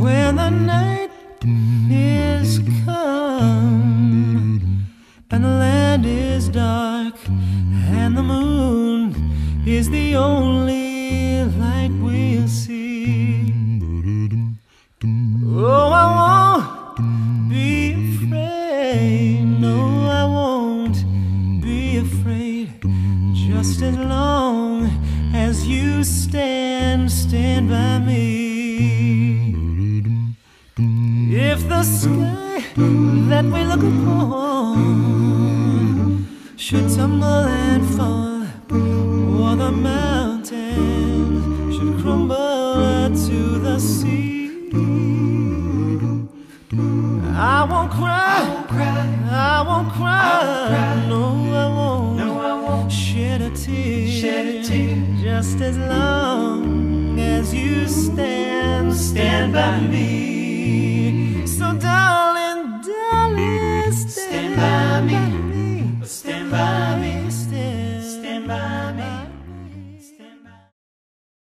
When the night is come and the land is dark and the moon is the only Just as long as you stand, stand by me. If the sky that we look upon should tumble and fall, or the mountains should crumble to the sea, I won't cry, I won't cry, no, I won't, shed a tear, just as long as you stand, stand by me. So, darling, darling, stand by me.